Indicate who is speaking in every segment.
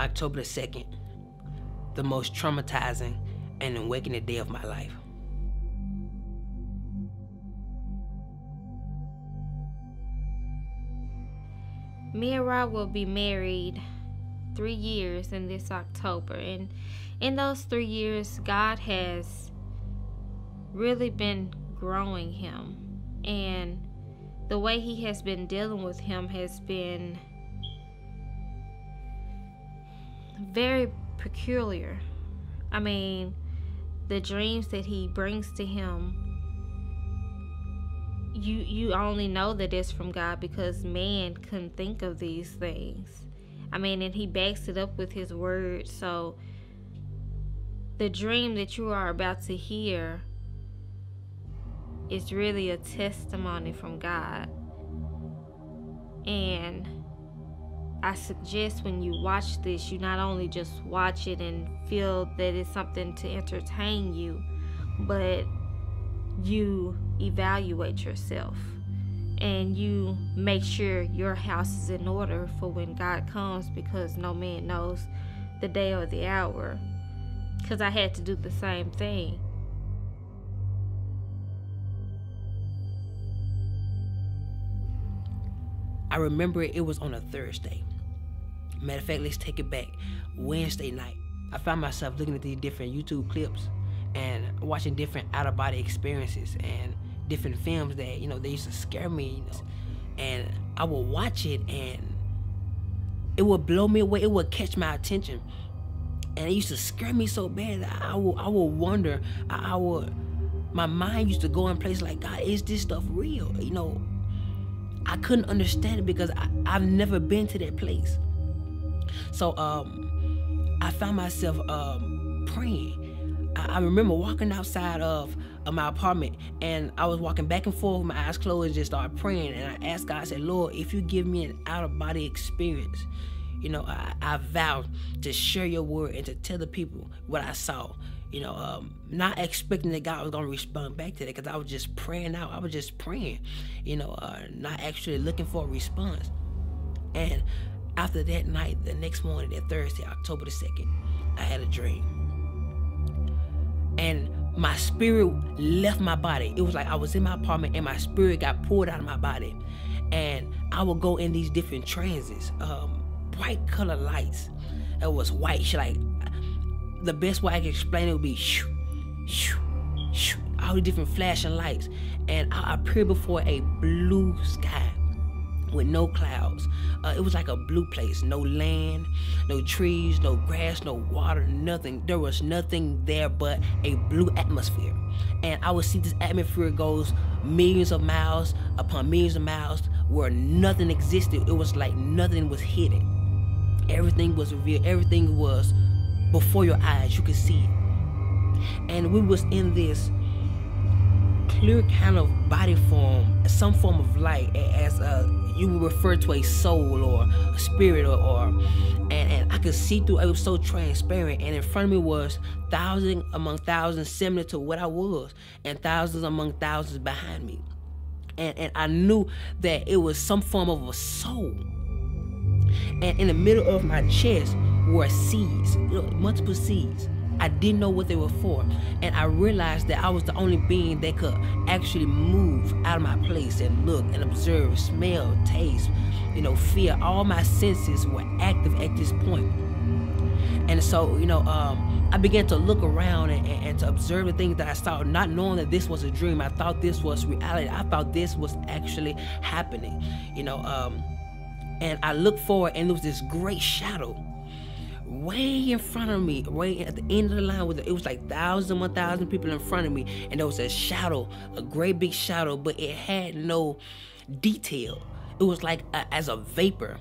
Speaker 1: October the 2nd, the most traumatizing and awakening day of my life.
Speaker 2: Me and Rob will be married three years in this October. And in those three years, God has really been growing him. And the way He has been dealing with him has been very peculiar. I mean, the dreams that He brings to him you you only know that it's from God because man couldn't think of these things. I mean, and he backs it up with his word. So the dream that you are about to hear is really a testimony from God. And I suggest when you watch this, you not only just watch it and feel that it's something to entertain you, but you evaluate yourself and you make sure your house is in order for when God comes because no man knows the day or the hour. Because I had to do the same thing.
Speaker 1: I remember it was on a Thursday. Matter of fact, let's take it back. Wednesday night, I found myself looking at these different YouTube clips and watching different out of body experiences and different films that you know they used to scare me, you know, and I would watch it and it would blow me away. It would catch my attention, and it used to scare me so bad that I would I would wonder. I, I would my mind used to go in place like God, is this stuff real? You know, I couldn't understand it because I, I've never been to that place. So um, I found myself um, praying I, I remember walking outside of, of my apartment and I was walking back and forth with my eyes closed and just started praying. And I asked God, I said, Lord, if you give me an out of body experience, you know, I, I vow to share your word and to tell the people what I saw. You know, um, not expecting that God was going to respond back to that because I was just praying out. I was just praying, you know, uh, not actually looking for a response. And after that night, the next morning, that Thursday, October the 2nd, I had a dream and my spirit left my body. It was like I was in my apartment and my spirit got pulled out of my body. And I would go in these different transits, um, bright color lights. It was white. She like the best way I can explain it would be shoo, shoo, shoo, all the different flashing lights. And I appeared before a blue sky with no clouds. Uh, it was like a blue place. No land, no trees, no grass, no water, nothing. There was nothing there but a blue atmosphere. And I would see this atmosphere goes millions of miles upon millions of miles where nothing existed. It was like nothing was hidden. Everything was revealed. Everything was before your eyes. You could see it. And we was in this clear kind of body form, some form of light as a you would refer to a soul or a spirit or, or and, and I could see through it was so transparent and in front of me was thousands among thousands similar to what I was and thousands among thousands behind me. And and I knew that it was some form of a soul. And in the middle of my chest were seeds, you know, multiple seeds. I didn't know what they were for. And I realized that I was the only being that could actually move out of my place and look and observe, smell, taste, you know, feel. All my senses were active at this point. And so, you know, um, I began to look around and, and, and, to observe the things that I saw, not knowing that this was a dream. I thought this was reality. I thought this was actually happening, you know. Um, and I looked forward, and there was this great shadow way in front of me, way at the end of the line, it was like thousand, one thousand people in front of me, and there was a shadow, a great big shadow, but it had no detail. It was like a, as a vapor,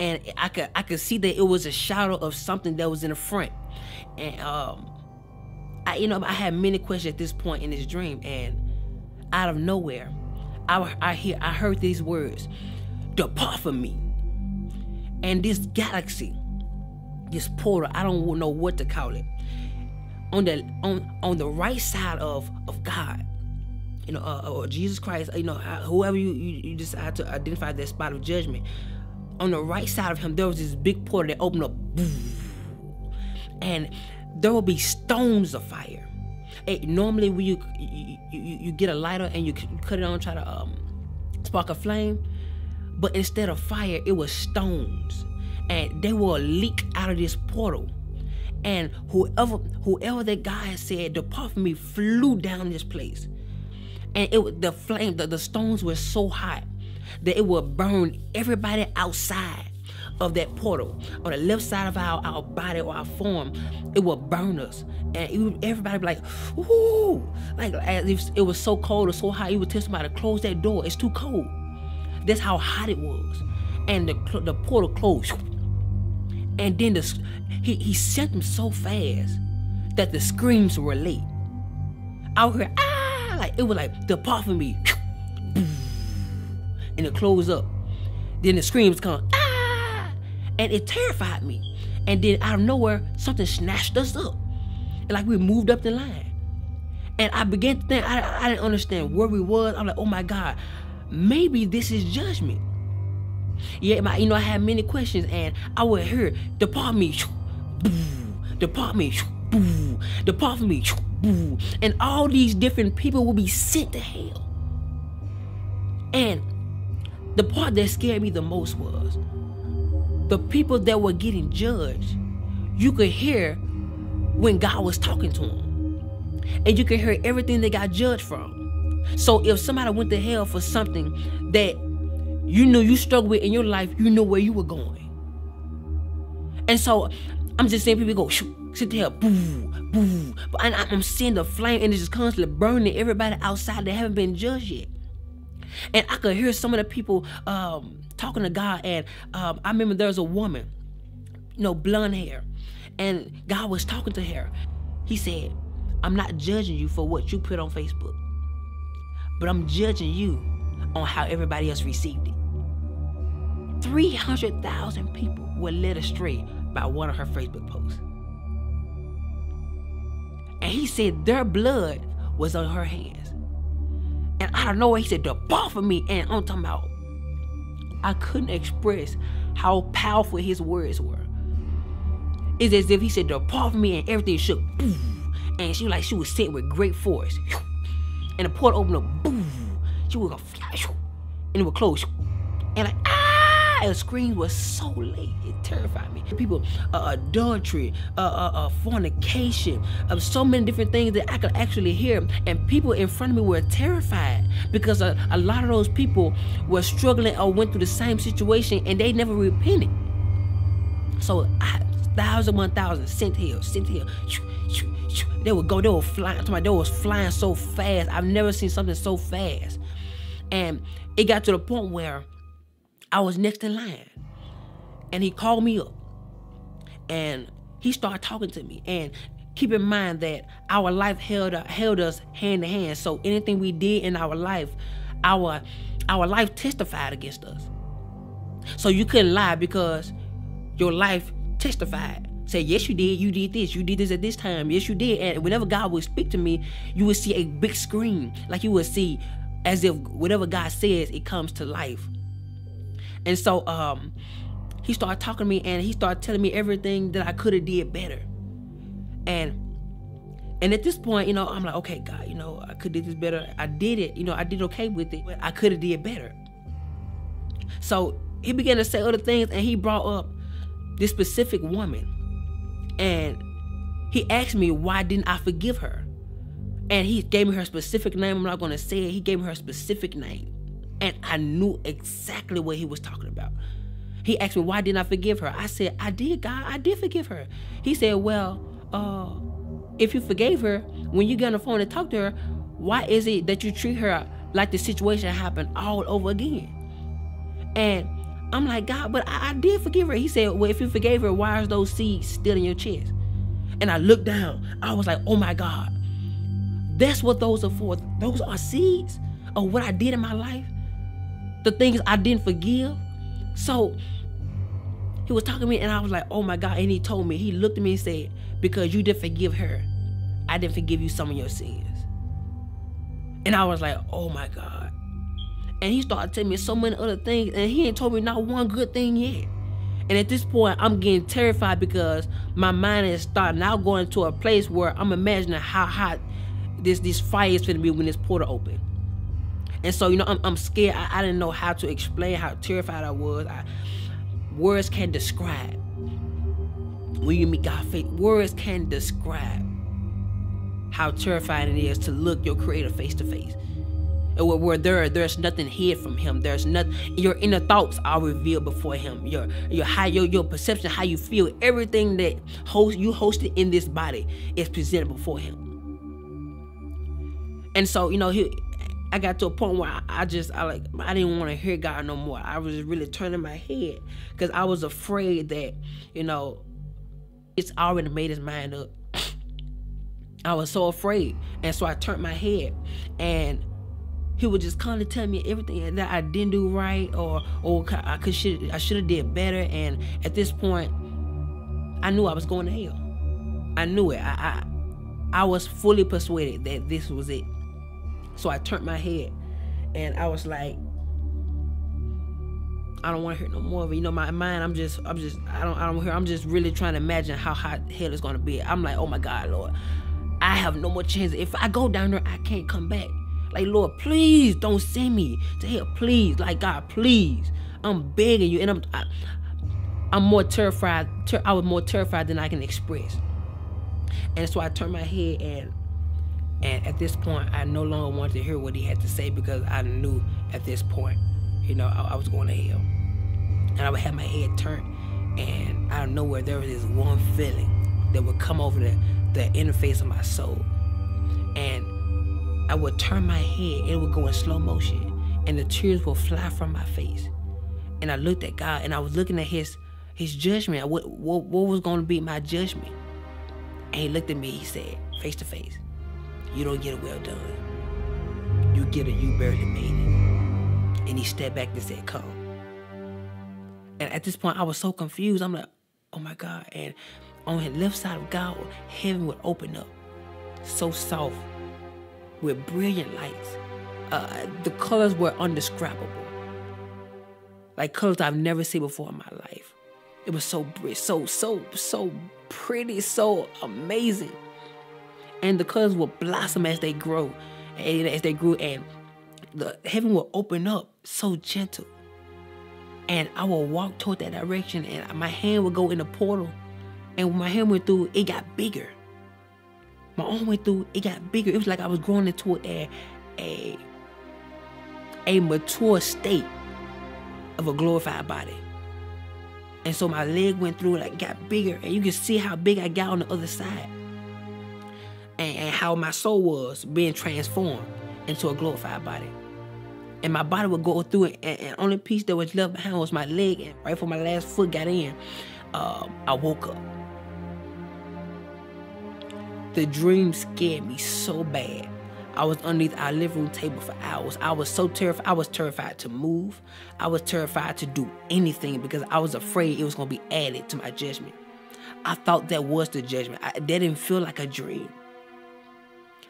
Speaker 1: and I could I could see that it was a shadow of something that was in the front, and um, I you know I had many questions at this point in this dream, and out of nowhere, I I hear I heard these words, "Depart from me," and this galaxy this portal, I don't know what to call it. On the on on the right side of of God, you know, uh, or Jesus Christ, you know, uh, whoever you, you, you decide to identify that spot of judgment. on the right side of him, there was this big portal that opened up, and there will be stones of fire. Hey, normally, when you, you you, you get a lighter and you cut it on, try to um, spark a flame, but instead of fire, it was stones, and they will leak out of this portal. And whoever whoever that guy said, depart from me, flew down this place. And it the flame, the, the stones were so hot that it would burn everybody outside of that portal. On the left side of our, our body or our form it will burn us. And it, everybody be like ooh like as if it was so cold or so hot you would tell somebody to close that door. It's too cold. That's how hot it was. And the, the portal closed and then the, he, he sent them so fast that the screams were late I would hear ah like it was like depart from me and it closed up then the screams come ah and it terrified me. And then out of nowhere, something snatched us up. Like we moved up the line. And I began to think, I, I didn't understand where we was. I'm like, oh my God, maybe this is judgment. Yeah, my, you know, I had many questions and I would hear, depart me, depart me, depart from me, and all these different people will be sent to hell. And the part that scared me the most was the people that were getting judged, you could hear when God was talking to them. And you could hear everything they got judged from. So if somebody went to hell for something that you knew you struggled with in your life, you know where you were going. And so I'm just seeing people go, shoot, sit there, boo, boo. But I'm seeing the flame and it's just constantly burning everybody outside that haven't been judged yet. And I could hear some of the people um, talking to God, and um, I remember there was a woman, you know, blonde hair, and God was talking to her. He said, I'm not judging you for what you put on Facebook, but I'm judging you on how everybody else received it. 300,000 people were led astray by one of her Facebook posts. And he said their blood was on her hands. And I don't know he said, depart from me. And I'm talking about I couldn't express how powerful his words were. It's as if he said, Depart from me, and everything shook. And she was like she was sent with great force. And the portal opened up. She was gonna. And it would close. And like, The screams was so late. It terrified me. People, uh, adultery, uh, uh, uh, fornication, uh, so many different things that I could actually hear. And people in front of me were terrified because a, a lot of those people were struggling or went through the same situation and they never repented. So I, thousand, one thousand, sent here, sent here. They would go, they were flying. They was flying so fast. I've never seen something so fast. And it got to the point where I was next in line. And he called me up. And he started talking to me. And keep in mind that our life held uh, held us hand to hand. So anything we did in our life, our our life testified against us. So you couldn't lie because your life testified. Say, yes, you did. You did this. You did this at this time. Yes, you did. And whenever God would speak to me, you would see a big screen. Like you would see as if whatever God says, it comes to life. And so um, he started talking to me and he started telling me everything that I could have did better. And and at this point, you know, I'm like, okay, God, you know, I could did this better. I did it, you know, I did okay with it, but I could have did better. So he began to say other things and he brought up this specific woman. And he asked me why didn't I forgive her? And he gave me her specific name. I'm not gonna say it. He gave me her specific name. And I knew exactly what he was talking about. He asked me, why didn't I forgive her? I said, I did, God. I did forgive her. He said, well, uh, if you forgave her, when you get on the phone and talk to her, why is it that you treat her like the situation happened all over again? And I'm like, God, but I, I did forgive her. He said, well, if you forgave her, why are those seeds still in your chest? And I looked down. I was like, oh my God. That's what those are for. Those are seeds of what I did in my life the things I didn't forgive. So he was talking to me and I was like, oh my God. And he told me, he looked at me and said, because you didn't forgive her, I didn't forgive you some of your sins. And I was like, oh my God. And he started telling me so many other things, and he ain't told me not one good thing yet. And at this point, I'm getting terrified because my mind is starting now going to a place where I'm imagining how hot this this fire is gonna be when this portal open. And so, you know, I'm, I'm scared. I, I didn't know how to explain how terrified I was. I, words can describe. When you meet God face, words can describe how terrifying it is to look your creator face to face. And where, where there there's nothing hid from him. There's nothing your inner thoughts are revealed before him. Your your how your, your perception, how you feel, everything that host you hosted in this body is presented before him. And so, you know, he I got to a point where I, just I like I didn't want to hear God no more. I was really turning my head because I was afraid that you know it's already made his mind up. I was so afraid, and so I turned my head, and he would just kind of tell me everything that I didn't do right, or or I could should I should have did better. And at this point, I knew I was going to hell. I knew it. I I, I was fully persuaded that this was it. So I turned my head and I was like, I don't want to hear no more of it. You know, my mind, I'm just, I'm just, I don't, I don't hear. I'm just really trying to imagine how hot hell is gonna be. I'm like, oh my God, Lord, I have no more chance. If I go down there, I can't come back. Like, Lord, please don't send me to hell. Please, like God, please. I'm begging you, and I'm, I, am i am more terrified. Ter- I was more terrified than I can express. And so I turned my head and and at this point, I no longer wanted to hear what he had to say because I knew at this point, you know, I, I was going to hell. And I would have my head turned, and out of nowhere, there was this one feeling that would come over the, the interface of my soul. And I would turn my head, it would go in slow motion, and the tears would fly from my face. And I looked at God, and I was looking at His His judgment. What what, what was going to be my judgment? And He looked at me. He said, face to face you don't get a well done. You get a you barely made it. And he stepped back and said, Come. And at this point, I was so confused. I'm like, Oh my God. And on the left side of God, heaven would open up so soft with brilliant lights. Uh, the colors were undescribable. Like colors I've never seen before in my life. It was so so so so pretty, so amazing and the colors will blossom as they grow, and as they grew, and the heaven will open up so gentle. And I will walk toward that direction, and my hand will go in the portal. And when my hand went through, it got bigger. My arm went through, it got bigger. It was like I was growing into a a a mature state of a glorified body. And so my leg went through, like got bigger, and you can see how big I got on the other side and, and how my soul was being transformed into a glorified body. And my body would go through it, and, and only piece that was left behind was my leg. And right before my last foot got in, uh, I woke up. The dream scared me so bad. I was underneath our living room table for hours. I was so terrified. I was terrified to move. I was terrified to do anything because I was afraid it was going to be added to my judgment. I thought that was the judgment. I, that didn't feel like a dream.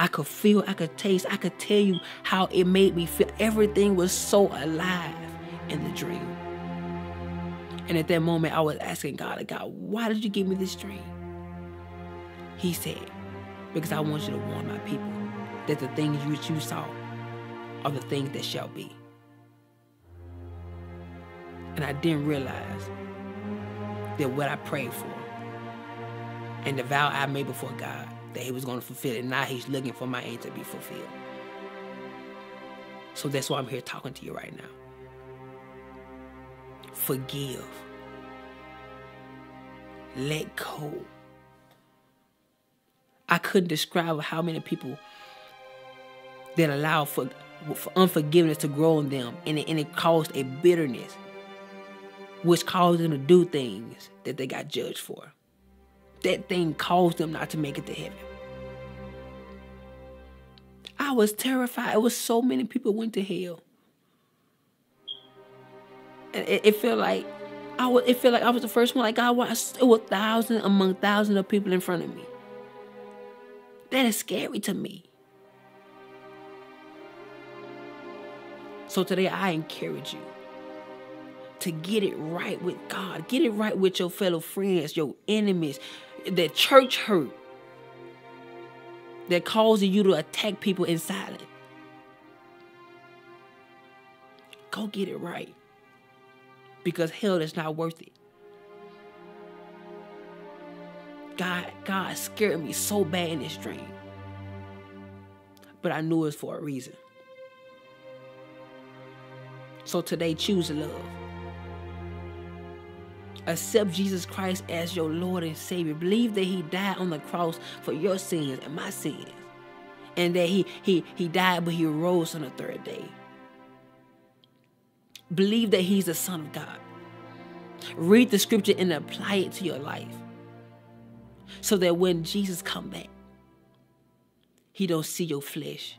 Speaker 1: I could feel, I could taste, I could tell you how it made me feel. Everything was so alive in the dream. And at that moment, I was asking God, God, why did you give me this dream? He said, because I want you to warn my people that the things which you saw are the things that shall be. And I didn't realize that what I prayed for and the vow I made before God that he was going to fulfill it. Now he's looking for my aim to be fulfilled. So that's why I'm here talking to you right now. Forgive. Let go. I couldn't describe how many people that allow for, for unforgiveness to grow in them and it, and it caused a bitterness which caused them to do things that they got judged for that thing caused them not to make it to heaven. I was terrified. It was so many people went to hell. And it, it felt like I was, it felt like I was the first one. Like God was, it was thousands among thousands of people in front of me. That is scary to me. So today I encourage you to get it right with God. Get it right with your fellow friends, your enemies, the church hurt that causing you to attack people in silence. Go get it right. Because hell is not worth it. God, God scared me so bad in this dream. But I knew it was for a reason. So today, choose love. Accept Jesus Christ as your Lord and Savior. Believe that He died on the cross for your sins and my sins. And that He He He died, but He rose on the third day. Believe that He's the Son of God. Read the scripture and apply it to your life. So that when Jesus come back, He don't see your flesh,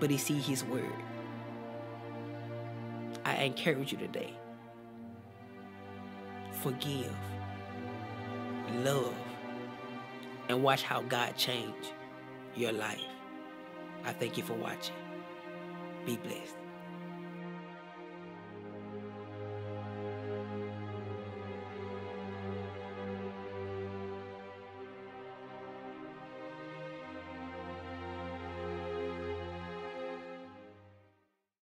Speaker 1: but He see His word. I encourage you today. Forgive, love, and watch how God change your life. I thank you for watching. Be blessed.